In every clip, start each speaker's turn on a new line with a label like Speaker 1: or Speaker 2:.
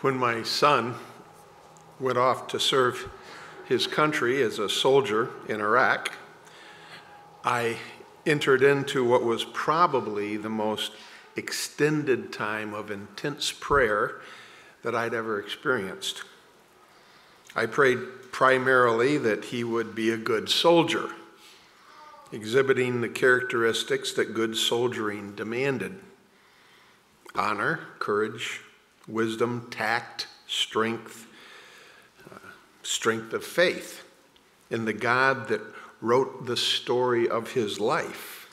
Speaker 1: When my son went off to serve his country as a soldier in Iraq, I entered into what was probably the most extended time of intense prayer that I'd ever experienced. I prayed primarily that he would be a good soldier, exhibiting the characteristics that good soldiering demanded honor, courage, wisdom, tact, strength, uh, strength of faith in the God that wrote the story of his life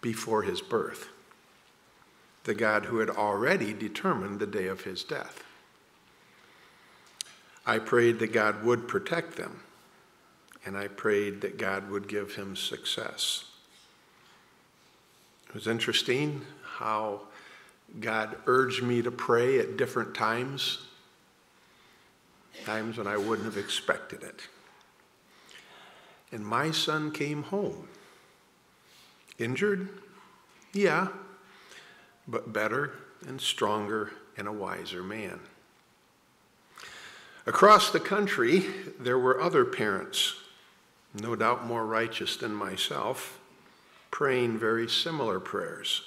Speaker 1: before his birth, the God who had already determined the day of his death. I prayed that God would protect them, and I prayed that God would give him success. It was interesting how God urged me to pray at different times, times when I wouldn't have expected it. And my son came home. Injured? Yeah, but better and stronger and a wiser man. Across the country, there were other parents, no doubt more righteous than myself, praying very similar prayers.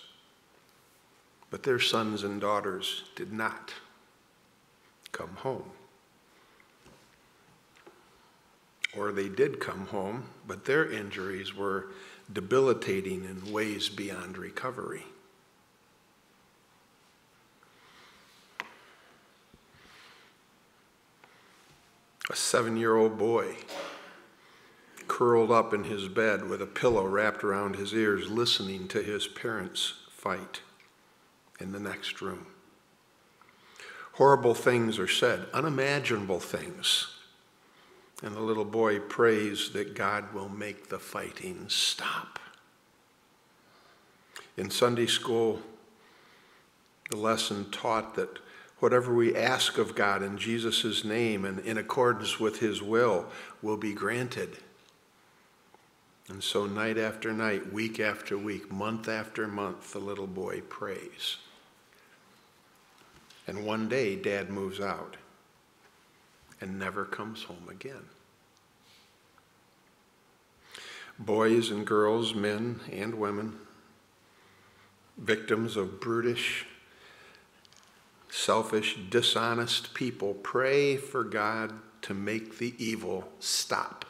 Speaker 1: But their sons and daughters did not come home. Or they did come home, but their injuries were debilitating in ways beyond recovery. A seven year old boy curled up in his bed with a pillow wrapped around his ears, listening to his parents fight in the next room. Horrible things are said, unimaginable things. And the little boy prays that God will make the fighting stop. In Sunday school, the lesson taught that whatever we ask of God in Jesus' name and in accordance with his will will be granted. And so, night after night, week after week, month after month, the little boy prays. And one day, dad moves out and never comes home again. Boys and girls, men and women, victims of brutish, selfish, dishonest people, pray for God to make the evil stop.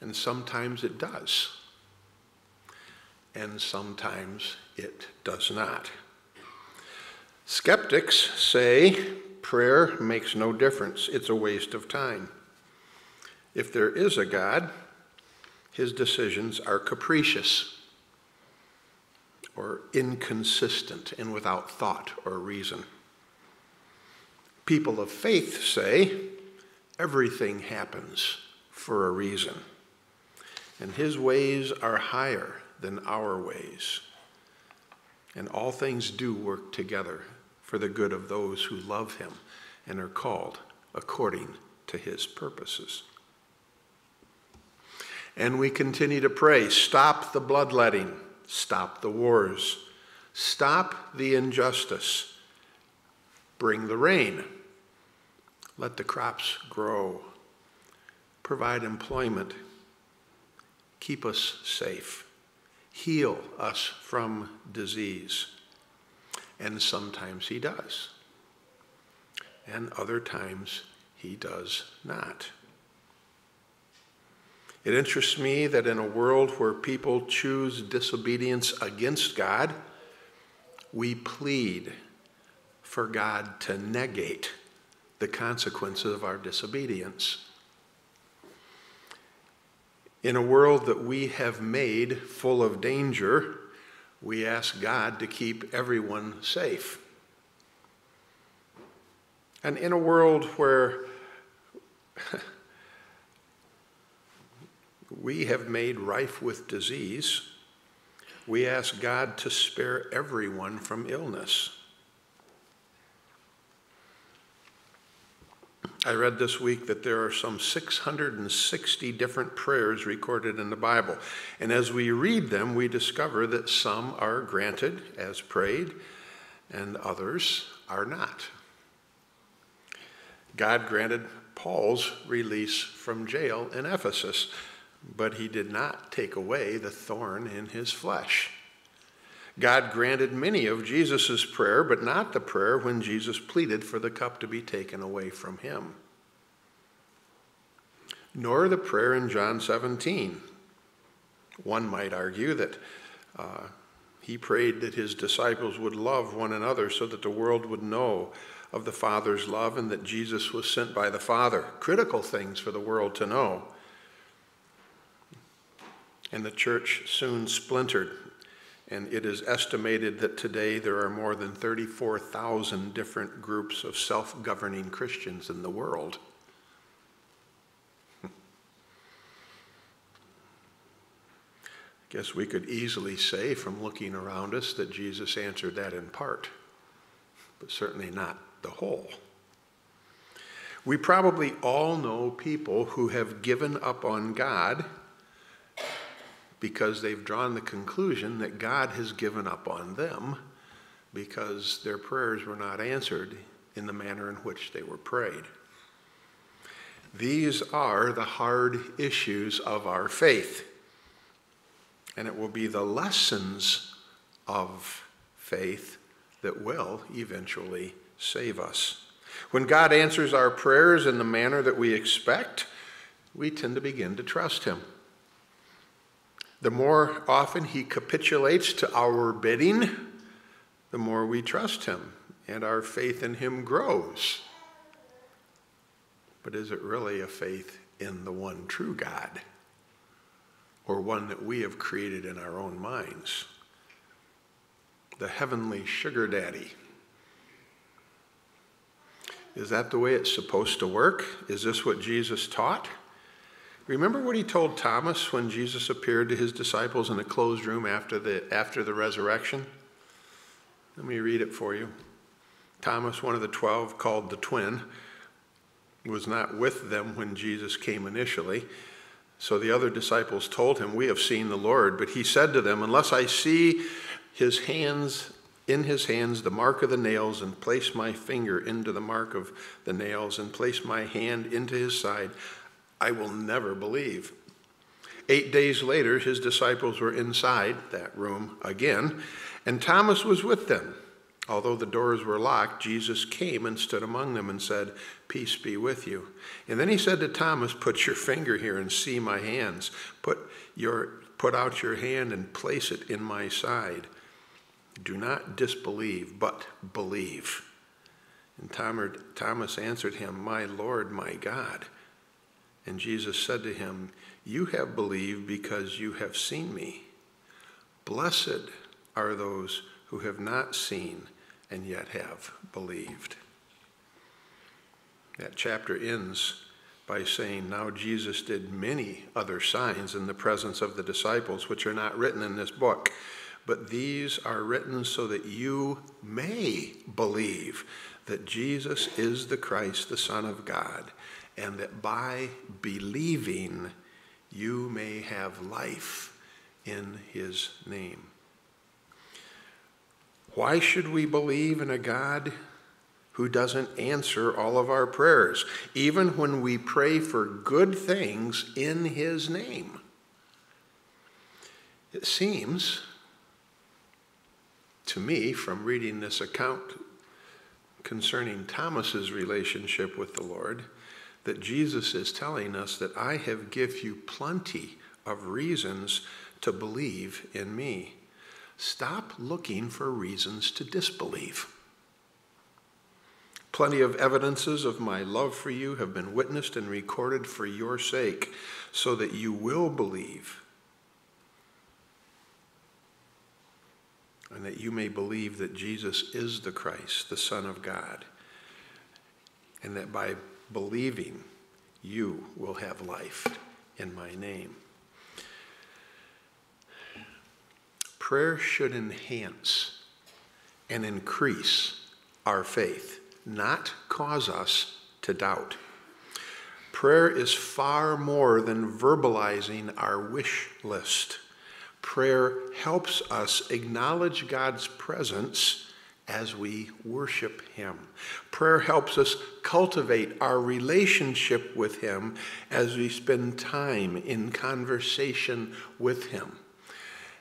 Speaker 1: And sometimes it does, and sometimes it does not. Skeptics say prayer makes no difference, it's a waste of time. If there is a God, his decisions are capricious or inconsistent and without thought or reason. People of faith say everything happens for a reason, and his ways are higher than our ways, and all things do work together for the good of those who love him and are called according to his purposes. And we continue to pray stop the bloodletting, stop the wars, stop the injustice, bring the rain, let the crops grow, provide employment, keep us safe, heal us from disease and sometimes he does. And other times he does not. It interests me that in a world where people choose disobedience against God, we plead for God to negate the consequences of our disobedience. In a world that we have made full of danger, we ask God to keep everyone safe. And in a world where we have made rife with disease, we ask God to spare everyone from illness. I read this week that there are some 660 different prayers recorded in the Bible. And as we read them, we discover that some are granted as prayed, and others are not. God granted Paul's release from jail in Ephesus, but he did not take away the thorn in his flesh. God granted many of Jesus' prayer, but not the prayer when Jesus pleaded for the cup to be taken away from him. Nor the prayer in John 17. One might argue that uh, he prayed that his disciples would love one another so that the world would know of the Father's love and that Jesus was sent by the Father. Critical things for the world to know. And the church soon splintered, and it is estimated that today there are more than 34,000 different groups of self governing Christians in the world. I guess we could easily say from looking around us that Jesus answered that in part, but certainly not the whole. We probably all know people who have given up on God because they've drawn the conclusion that God has given up on them because their prayers were not answered in the manner in which they were prayed. These are the hard issues of our faith and it will be the lessons of faith that will eventually save us. When God answers our prayers in the manner that we expect, we tend to begin to trust Him. The more often He capitulates to our bidding, the more we trust Him, and our faith in Him grows. But is it really a faith in the one true God? or one that we have created in our own minds. The heavenly sugar daddy. Is that the way it's supposed to work? Is this what Jesus taught? Remember what he told Thomas when Jesus appeared to his disciples in a closed room after the, after the resurrection? Let me read it for you. Thomas, one of the twelve, called the twin, was not with them when Jesus came initially. So the other disciples told him, We have seen the Lord. But he said to them, Unless I see his hands, in his hands, the mark of the nails, and place my finger into the mark of the nails, and place my hand into his side, I will never believe. Eight days later, his disciples were inside that room again, and Thomas was with them. Although the doors were locked, Jesus came and stood among them and said, Peace be with you. And then he said to Thomas, Put your finger here and see my hands. Put, your, put out your hand and place it in my side. Do not disbelieve, but believe. And Thomas answered him, My Lord, my God. And Jesus said to him, You have believed because you have seen me. Blessed are those who have not seen and yet have believed. That chapter ends by saying, Now Jesus did many other signs in the presence of the disciples, which are not written in this book, but these are written so that you may believe that Jesus is the Christ, the Son of God, and that by believing you may have life in his name. Why should we believe in a God who doesn't answer all of our prayers, even when we pray for good things in His name? It seems to me, from reading this account concerning Thomas's relationship with the Lord, that Jesus is telling us that I have give you plenty of reasons to believe in me. Stop looking for reasons to disbelieve. Plenty of evidences of my love for you have been witnessed and recorded for your sake, so that you will believe. And that you may believe that Jesus is the Christ, the Son of God. And that by believing, you will have life in my name. Prayer should enhance and increase our faith, not cause us to doubt. Prayer is far more than verbalizing our wish list. Prayer helps us acknowledge God's presence as we worship Him. Prayer helps us cultivate our relationship with Him as we spend time in conversation with Him.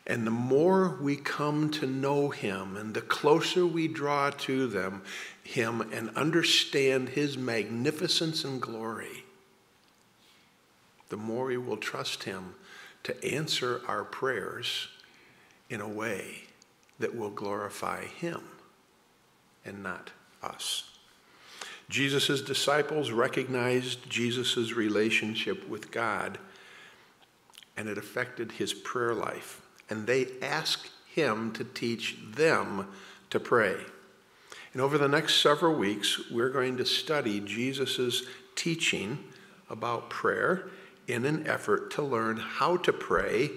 Speaker 1: And the more we come to know Him and the closer we draw to them, Him and understand His magnificence and glory, the more we will trust Him to answer our prayers in a way that will glorify Him and not us. Jesus' disciples recognized Jesus' relationship with God, and it affected his prayer life. And they asked him to teach them to pray. And over the next several weeks, we're going to study Jesus' teaching about prayer in an effort to learn how to pray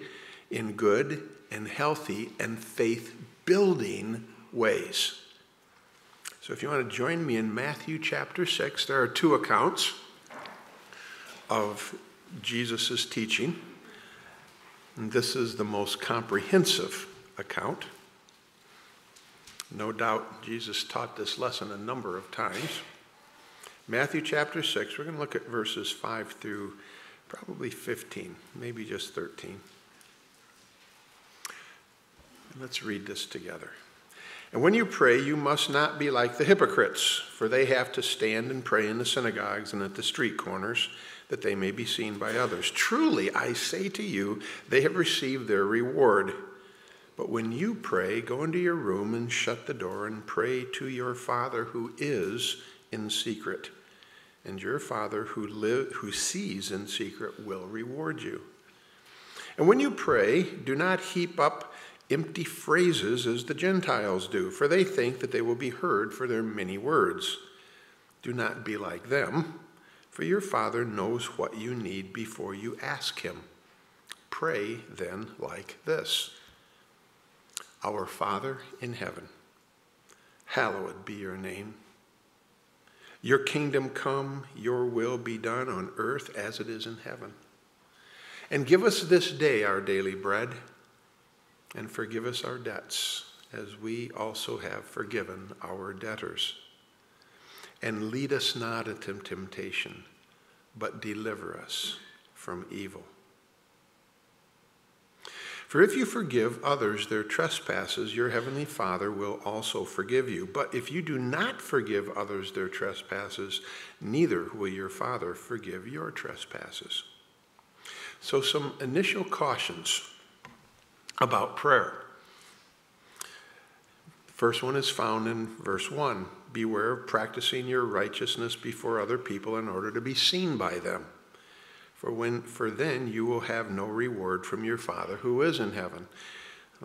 Speaker 1: in good and healthy and faith building ways. So if you want to join me in Matthew chapter 6, there are two accounts of Jesus' teaching. And this is the most comprehensive account. No doubt Jesus taught this lesson a number of times. Matthew chapter 6, we're going to look at verses 5 through probably 15, maybe just 13. Let's read this together. And when you pray, you must not be like the hypocrites, for they have to stand and pray in the synagogues and at the street corners, that they may be seen by others. Truly, I say to you, they have received their reward. But when you pray, go into your room and shut the door and pray to your Father who is in secret. And your Father who, live, who sees in secret will reward you. And when you pray, do not heap up empty phrases as the Gentiles do, for they think that they will be heard for their many words. Do not be like them, for your Father knows what you need before you ask Him. Pray then like this Our Father in heaven, hallowed be your name. Your kingdom come, your will be done on earth as it is in heaven. And give us this day our daily bread and forgive us our debts, as we also have forgiven our debtors. And lead us not into temptation, but deliver us from evil. For if you forgive others their trespasses, your heavenly Father will also forgive you. But if you do not forgive others their trespasses, neither will your Father forgive your trespasses. So, some initial cautions about prayer. The first one is found in verse 1 Beware of practicing your righteousness before other people in order to be seen by them. For, when, for then you will have no reward from your Father who is in heaven.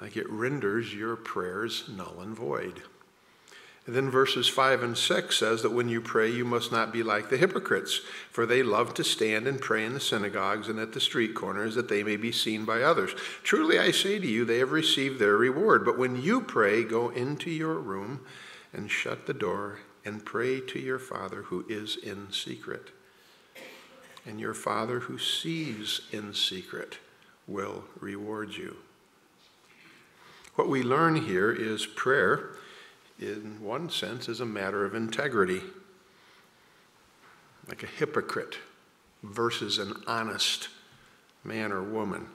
Speaker 1: Like it renders your prayers null and void. And then verses 5 and 6 says that when you pray, you must not be like the hypocrites, for they love to stand and pray in the synagogues and at the street corners that they may be seen by others. Truly I say to you, they have received their reward. But when you pray, go into your room and shut the door and pray to your Father who is in secret. And your Father who sees in secret will reward you. What we learn here is prayer in one sense, is a matter of integrity, like a hypocrite versus an honest man or woman.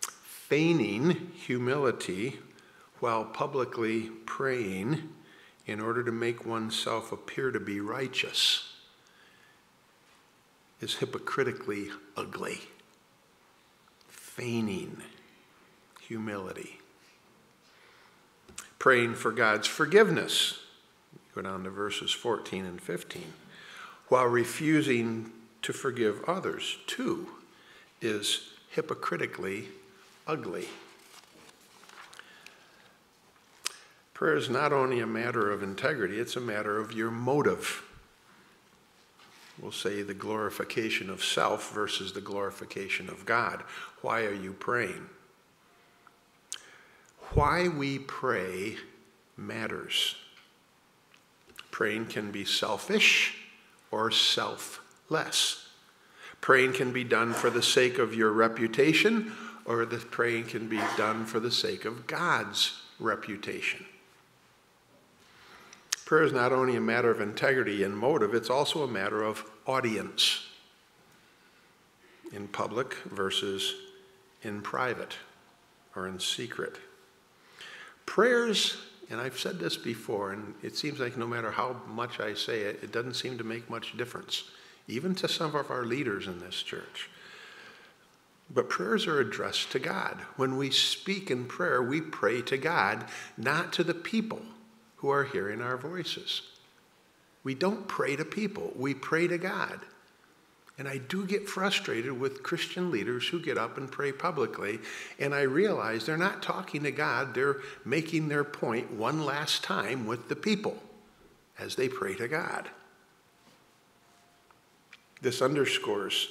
Speaker 1: Feigning humility while publicly praying in order to make oneself appear to be righteous is hypocritically ugly. Feigning humility praying for God's forgiveness. Go down to verses 14 and 15. While refusing to forgive others, too, is hypocritically ugly. Prayer is not only a matter of integrity, it's a matter of your motive. We'll say the glorification of self versus the glorification of God. Why are you praying? Why we pray matters. Praying can be selfish or selfless. Praying can be done for the sake of your reputation, or the praying can be done for the sake of God's reputation. Prayer is not only a matter of integrity and motive, it's also a matter of audience in public versus in private or in secret. Prayers, and I've said this before, and it seems like no matter how much I say it, it doesn't seem to make much difference, even to some of our leaders in this church. But prayers are addressed to God. When we speak in prayer, we pray to God, not to the people who are hearing our voices. We don't pray to people, we pray to God. And I do get frustrated with Christian leaders who get up and pray publicly, and I realize they're not talking to God, they're making their point one last time with the people as they pray to God. This underscores,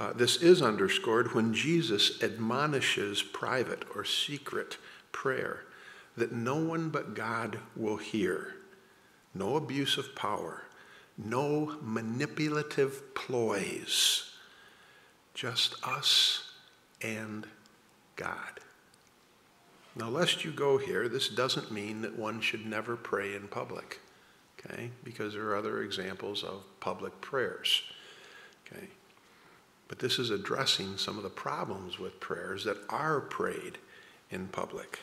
Speaker 1: uh, this is underscored when Jesus admonishes private or secret prayer that no one but God will hear, no abuse of power no manipulative ploys, just us and God. Now, lest you go here, this doesn't mean that one should never pray in public, okay? Because there are other examples of public prayers, okay? But this is addressing some of the problems with prayers that are prayed in public.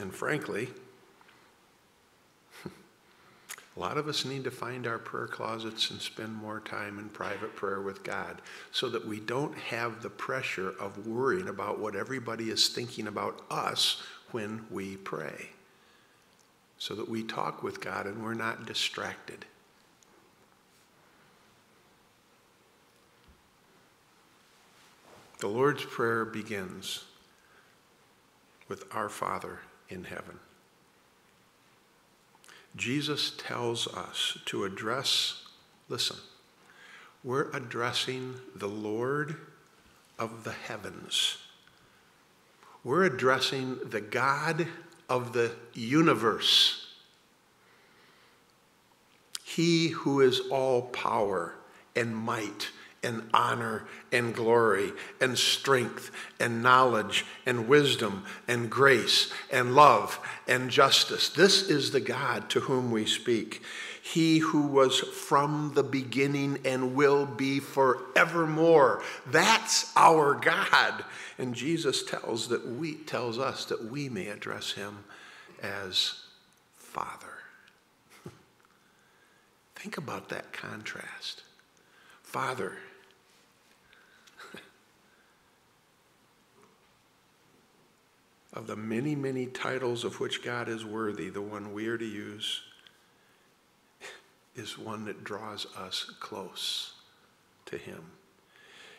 Speaker 1: And frankly, a lot of us need to find our prayer closets and spend more time in private prayer with God so that we don't have the pressure of worrying about what everybody is thinking about us when we pray. So that we talk with God and we're not distracted. The Lord's Prayer begins with Our Father in heaven. Jesus tells us to address, listen, we're addressing the Lord of the heavens. We're addressing the God of the universe. He who is all power and might and honor and glory and strength and knowledge and wisdom and grace and love and justice. This is the God to whom we speak. He who was from the beginning and will be forevermore. That's our God. And Jesus tells that we tells us that we may address him as Father. Think about that contrast. Father, of the many, many titles of which God is worthy, the one we are to use is one that draws us close to Him.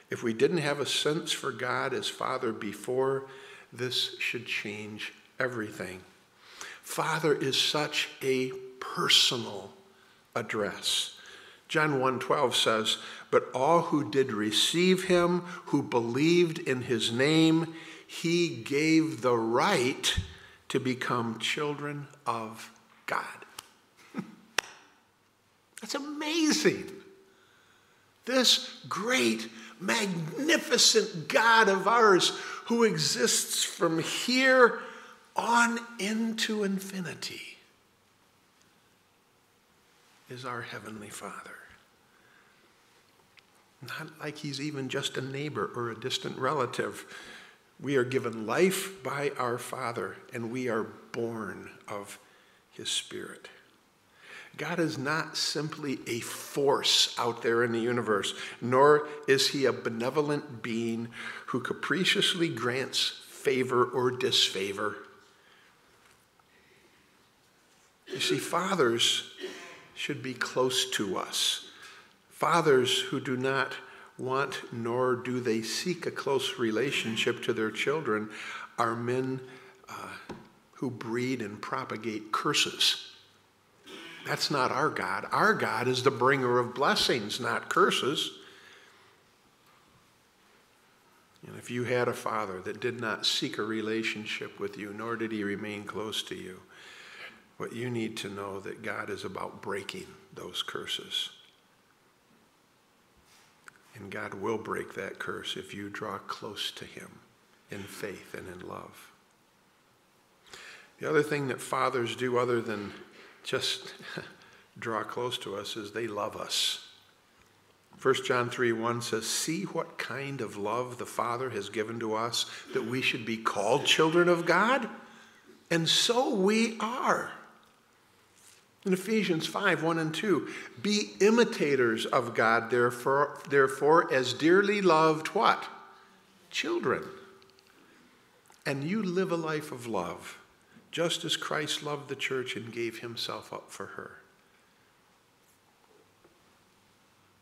Speaker 1: If we didn't have a sense for God as Father before, this should change everything. Father is such a personal address. John 1:12 says, "But all who did receive him, who believed in his name, he gave the right to become children of God. That's amazing. This great, magnificent God of ours who exists from here on into infinity is our Heavenly Father. Not like he's even just a neighbor or a distant relative we are given life by our Father, and we are born of His Spirit. God is not simply a force out there in the universe, nor is He a benevolent being who capriciously grants favor or disfavor. You see, fathers should be close to us. Fathers who do not want nor do they seek a close relationship to their children are men uh, who breed and propagate curses. That's not our God. Our God is the bringer of blessings, not curses. And if you had a father that did not seek a relationship with you, nor did he remain close to you, what you need to know that God is about breaking those curses. And God will break that curse if you draw close to Him in faith and in love. The other thing that fathers do, other than just draw close to us is they love us. 1 John 3 1 says, See what kind of love the Father has given to us that we should be called children of God? And so we are. In Ephesians 5 1 and 2, be imitators of God, therefore, therefore as dearly loved what? Children. And you live a life of love, just as Christ loved the church and gave himself up for her.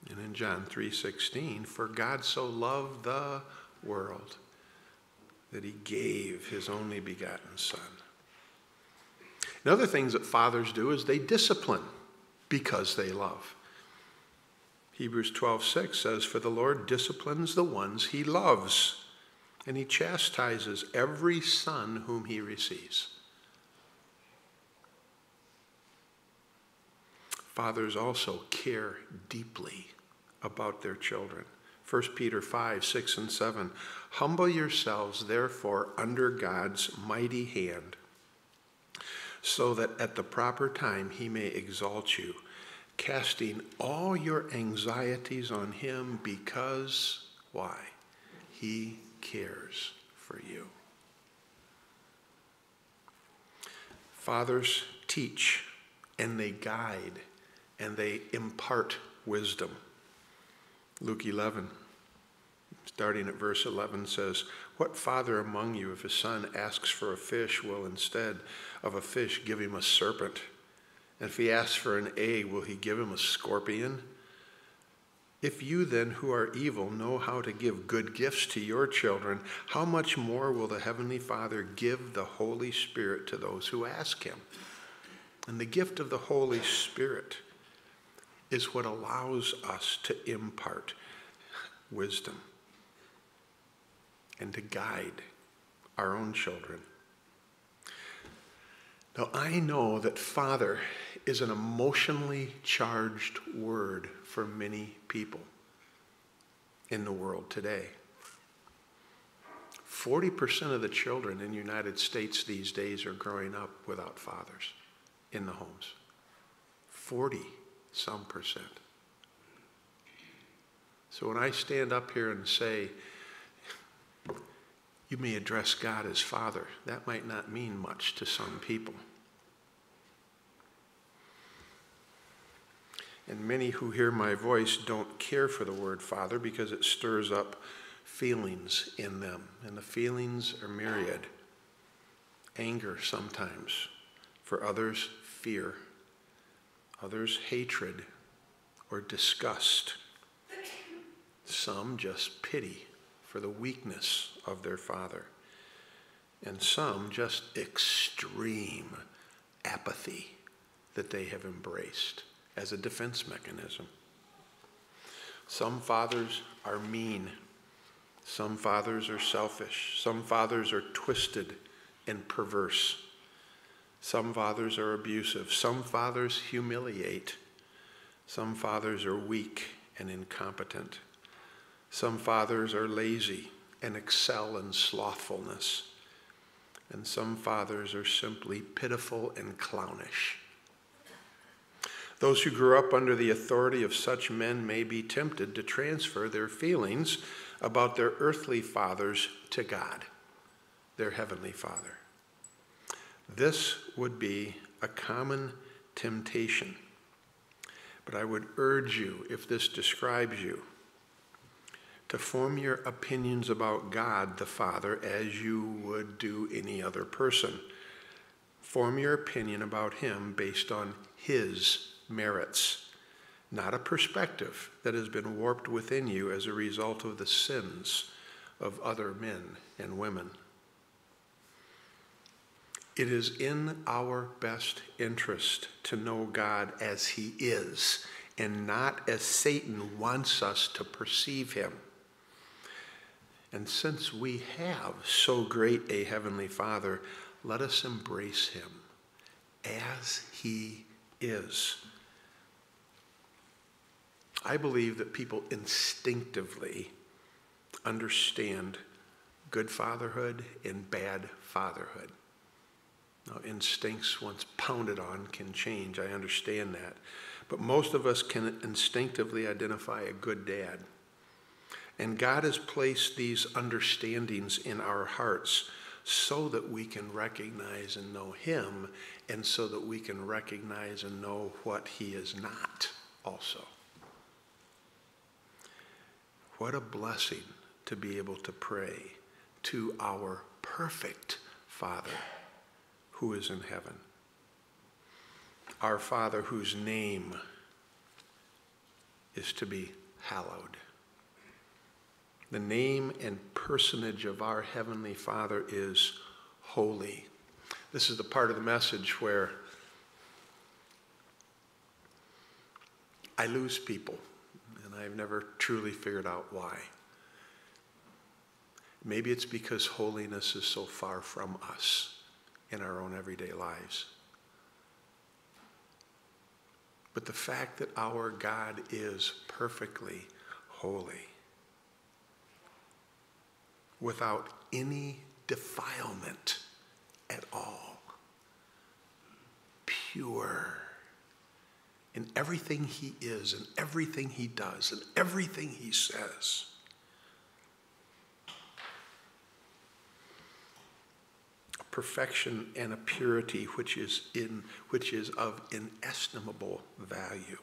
Speaker 1: And in John 3:16, for God so loved the world that he gave his only begotten son. And other things that fathers do is they discipline because they love. Hebrews 12:6 says, "For the Lord disciplines the ones he loves, and he chastises every son whom he receives." Fathers also care deeply about their children. 1 Peter 5, 6, and 7. Humble yourselves, therefore, under God's mighty hand, so that at the proper time he may exalt you, casting all your anxieties on him because, why? He cares for you. Fathers teach and they guide and they impart wisdom. Luke 11, starting at verse 11, says, What father among you, if his son asks for a fish, will instead of a fish give him a serpent? And if he asks for an egg, will he give him a scorpion? If you then, who are evil, know how to give good gifts to your children, how much more will the Heavenly Father give the Holy Spirit to those who ask Him? And the gift of the Holy Spirit is what allows us to impart wisdom and to guide our own children. Now, I know that father is an emotionally charged word for many people in the world today. 40% of the children in the United States these days are growing up without fathers in the homes. 40 some percent. So when I stand up here and say, you may address God as Father, that might not mean much to some people. And many who hear my voice don't care for the word Father because it stirs up feelings in them. And the feelings are myriad. Anger sometimes, for others, fear. Others hatred or disgust, some just pity for the weakness of their father, and some just extreme apathy that they have embraced as a defense mechanism. Some fathers are mean. Some fathers are selfish. Some fathers are twisted and perverse. Some fathers are abusive. Some fathers humiliate. Some fathers are weak and incompetent. Some fathers are lazy and excel in slothfulness. And some fathers are simply pitiful and clownish. Those who grew up under the authority of such men may be tempted to transfer their feelings about their earthly fathers to God, their heavenly Father. This would be a common temptation. But I would urge you, if this describes you, to form your opinions about God the Father as you would do any other person. Form your opinion about Him based on His merits, not a perspective that has been warped within you as a result of the sins of other men and women. It is in our best interest to know God as He is and not as Satan wants us to perceive Him. And since we have so great a Heavenly Father, let us embrace Him as He is. I believe that people instinctively understand good fatherhood and bad fatherhood. Now, instincts, once pounded on, can change. I understand that. But most of us can instinctively identify a good dad. And God has placed these understandings in our hearts so that we can recognize and know Him, and so that we can recognize and know what He is not also. What a blessing to be able to pray to our perfect Father who is in heaven. Our Father whose name is to be hallowed. The name and personage of our Heavenly Father is holy. This is the part of the message where I lose people, and I've never truly figured out why. Maybe it's because holiness is so far from us in our own everyday lives. But the fact that our God is perfectly holy, without any defilement at all, pure. In everything he is and everything he does and everything he says. perfection and a purity which is in which is of inestimable value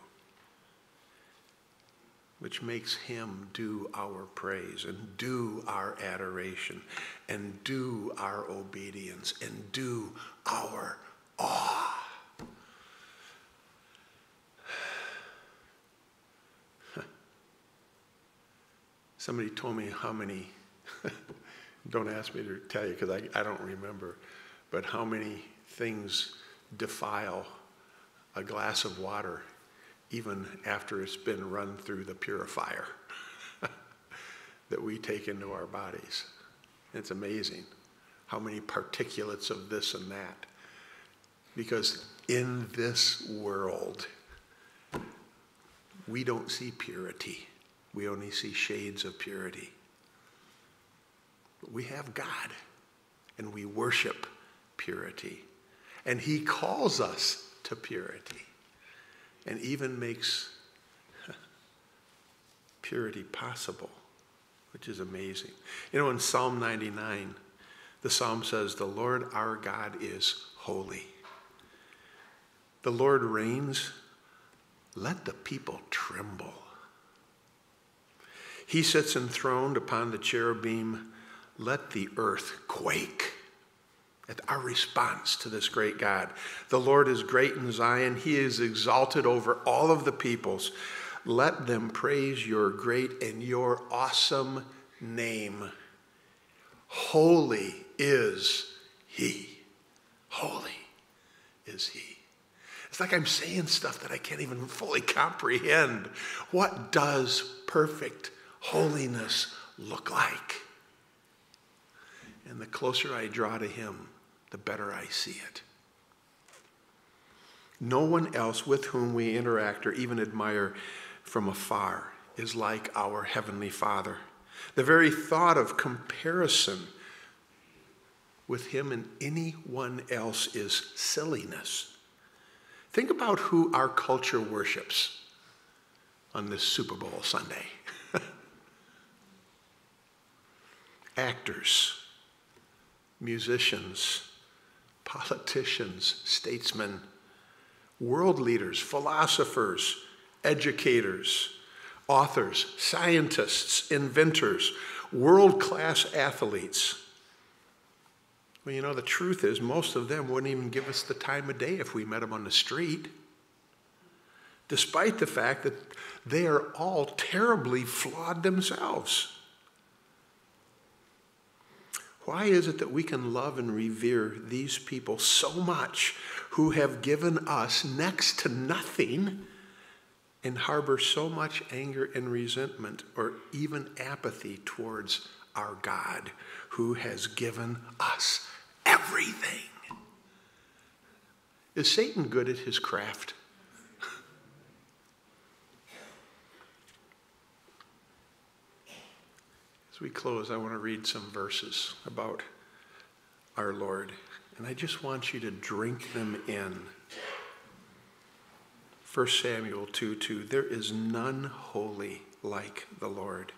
Speaker 1: which makes him due our praise and due our adoration and due our obedience and due our awe. Somebody told me how many don't ask me to tell you because I, I don't remember, but how many things defile a glass of water even after it's been run through the purifier that we take into our bodies. It's amazing how many particulates of this and that. Because in this world, we don't see purity, we only see shades of purity. But we have God and we worship purity. And He calls us to purity and even makes purity possible, which is amazing. You know, in Psalm 99, the psalm says, The Lord our God is holy. The Lord reigns, let the people tremble. He sits enthroned upon the cherubim let the earth quake at our response to this great God. The Lord is great in Zion, He is exalted over all of the peoples. Let them praise your great and your awesome name. Holy is He. Holy is He. It's like I'm saying stuff that I can't even fully comprehend. What does perfect holiness look like? And the closer I draw to Him, the better I see it. No one else with whom we interact or even admire from afar is like our Heavenly Father. The very thought of comparison with Him and anyone else is silliness. Think about who our culture worships on this Super Bowl Sunday actors musicians, politicians, statesmen, world leaders, philosophers, educators, authors, scientists, inventors, world class athletes. Well, you know, the truth is, most of them wouldn't even give us the time of day if we met them on the street, despite the fact that they are all terribly flawed themselves. Why is it that we can love and revere these people so much who have given us next to nothing and harbor so much anger and resentment or even apathy towards our God who has given us everything? Is Satan good at his craft? We close, I want to read some verses about our Lord And I just want you to drink them in. 1 Samuel 2 2 There is none holy like the Lord.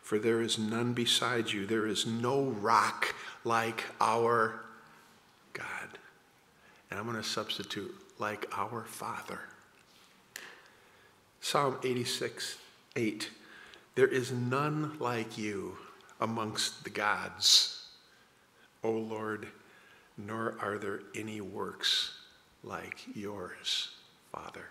Speaker 1: For there is none beside you. There is no rock like our God. And I'm going to substitute like our Father. Psalm 86 8 There is none like you amongst the gods, O Lord, nor are there any works like yours, Father.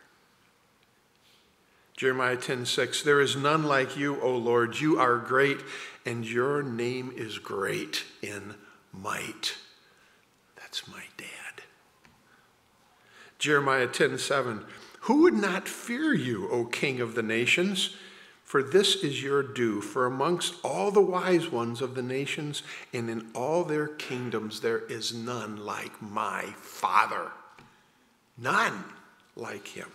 Speaker 1: Jeremiah 10:6 There is none like you, O Lord. You are great and your name is great in might. That's my dad. Jeremiah 10:7 Who would not fear you, O king of the nations? For this is your due. For amongst all the wise ones of the nations and in all their kingdoms, there is none like my Father. None like him.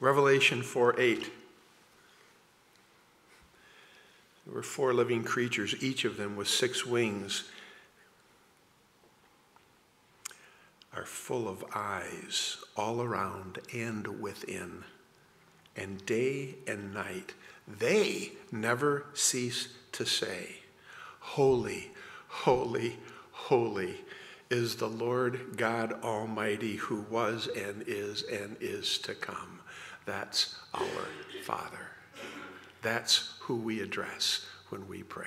Speaker 1: Revelation 4 8. There were four living creatures, each of them with six wings, are full of eyes all around and within and day and night, they never cease to say, Holy, holy, holy is the Lord God Almighty who was and is and is to come. That's our Father. That's who we address when we pray.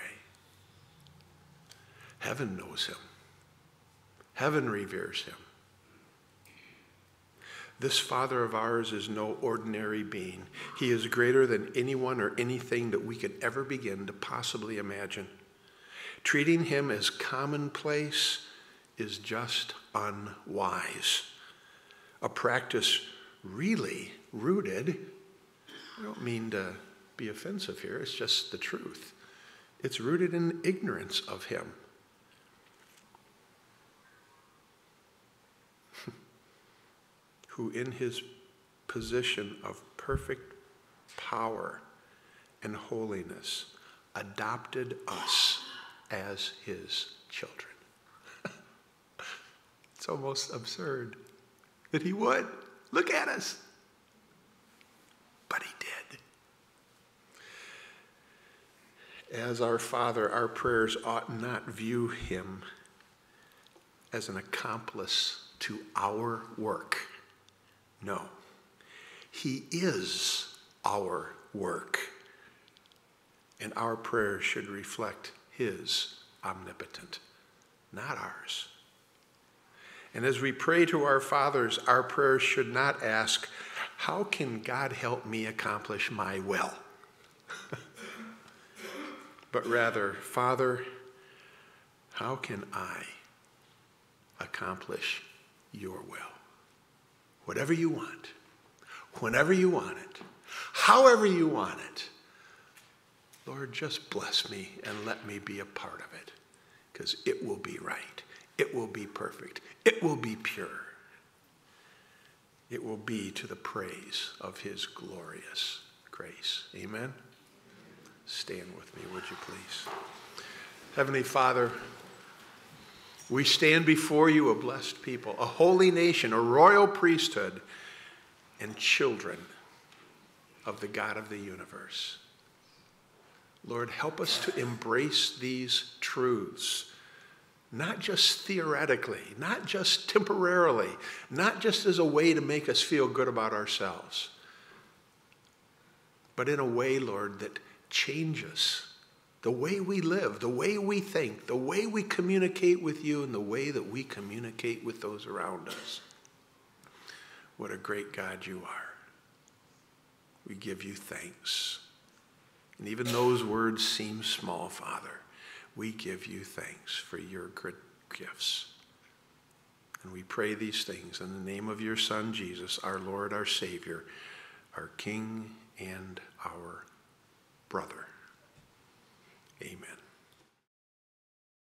Speaker 1: Heaven knows him. Heaven reveres him. This Father of ours is no ordinary being. He is greater than anyone or anything that we could ever begin to possibly imagine. Treating him as commonplace is just unwise. A practice really rooted, I don't mean to be offensive here, it's just the truth. It's rooted in ignorance of him. Who, in his position of perfect power and holiness, adopted us as his children. it's almost absurd that he would. Look at us. But he did. As our Father, our prayers ought not view him as an accomplice to our work no. He is our work. And our prayers should reflect His omnipotent, not ours. And as we pray to our fathers, our prayers should not ask, How can God help me accomplish my will? but rather, Father, how can I accomplish your will? Whatever you want, whenever you want it, however you want it. Lord, just bless me and let me be a part of it because it will be right. It will be perfect. It will be pure. It will be to the praise of his glorious grace. Amen. Stand with me, would you please? Heavenly Father, we stand before you a blessed people, a holy nation, a royal priesthood, and children of the God of the universe. Lord, help us to embrace these truths, not just theoretically, not just temporarily, not just as a way to make us feel good about ourselves, but in a way, Lord, that changes the way we live, the way we think, the way we communicate with you, and the way that we communicate with those around us. What a great God you are. We give you thanks. And even those words seem small, Father. We give you thanks for your good gifts. And we pray these things in the name of your Son, Jesus, our Lord, our Savior, our King, and our brother. Amen.